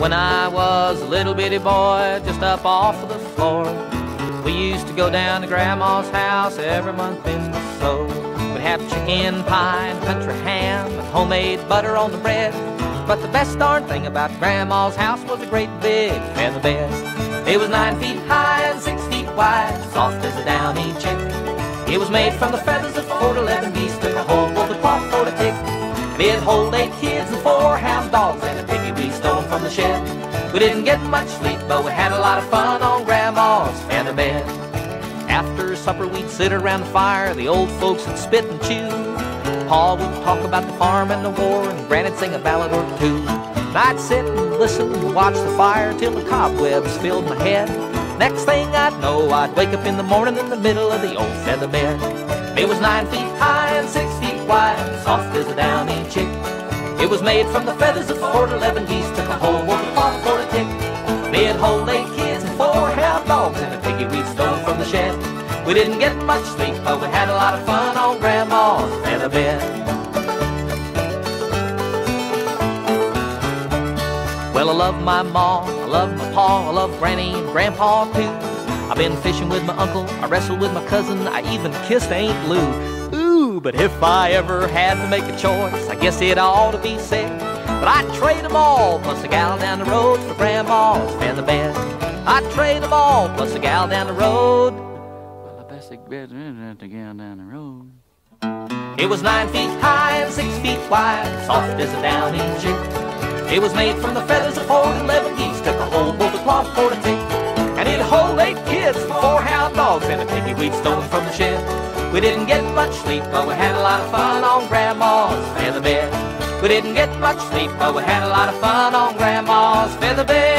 When I was a little bitty boy, just up off of the floor, we used to go down to Grandma's house every month in the snow. We'd have chicken pie and country ham and homemade butter on the bread. But the best darn thing about Grandma's house was a great big feather bed. It was nine feet high and six feet wide, soft as a downy chick. It was made from the feathers of four to eleven geese, took a whole bowl of cloth for a tick. And it'd hold eight kids and four hound dogs and the shed. We didn't get much sleep, but we had a lot of fun on Grandma's feather bed. After supper, we'd sit around the fire, the old folks would spit and chew. Pa would talk about the farm and the war, and Granny'd sing a ballad or two. And I'd sit and listen and watch the fire till the cobwebs filled my head. Next thing I'd know, I'd wake up in the morning in the middle of the old feather bed. It was nine feet high and six feet wide, soft as a downy chick. It was made from the feathers of four to eleven geese, took a whole piggy we'd from the shed. We didn't get much sleep, but we had a lot of fun on Grandma's feather bed. Well, I love my ma, I love my pa, I love Granny and Grandpa too. I've been fishing with my uncle, I wrestled with my cousin, I even kissed Aunt Lou. Ooh, but if I ever had to make a choice, I guess it ought to be said. But I'd trade them all, plus a gal down the road for Grandma's feather bed. I'd trade them all, plus a gal down the road. Well, the best bed to get down the road. It was nine feet high and six feet wide, soft as a downy chick. It was made from the feathers of four to eleven geese, took a whole bolt of cloth for a tick. And it'd hold eight kids, four hound dogs, and a piggy we'd stolen from the shed. We didn't get much sleep, but we had a lot of fun on Grandma's feather bed. We didn't get much sleep, but we had a lot of fun on Grandma's feather bed.